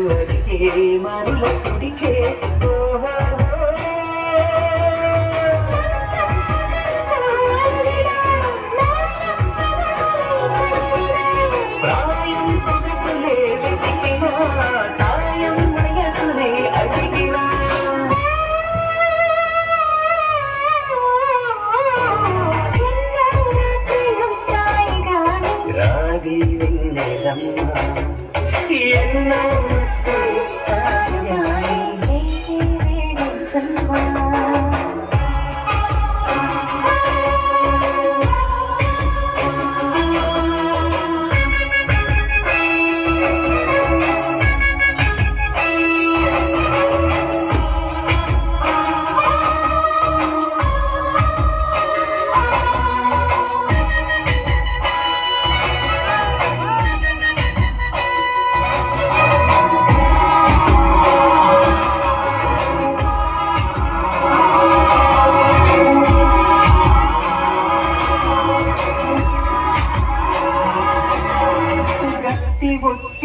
మనసు అడిగే మరుల సుడికే ఓహో mình này rằng hiến nao từ xa nhà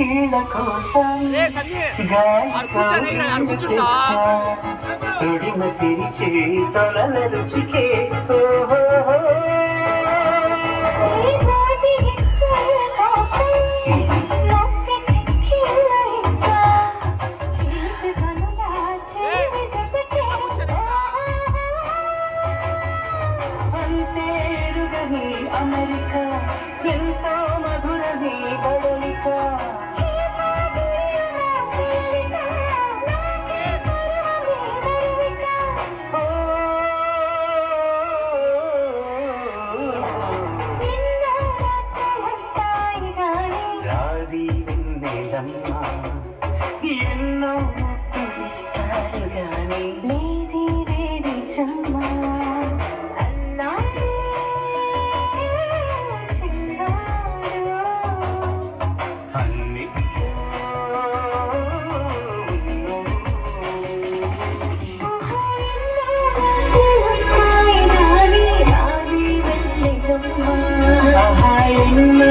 ఒత్తిళ్ళ కోసం తొడిమ తెరిచే తొలల రుచికే ఓహో అంతేరుగని అమెరికా ఎంతో మధురని బడలిక వెన్నెలమ్మ ఎన్నో ముద్దులిస్తారు గాని అన్ని ఆహా ఎన్నో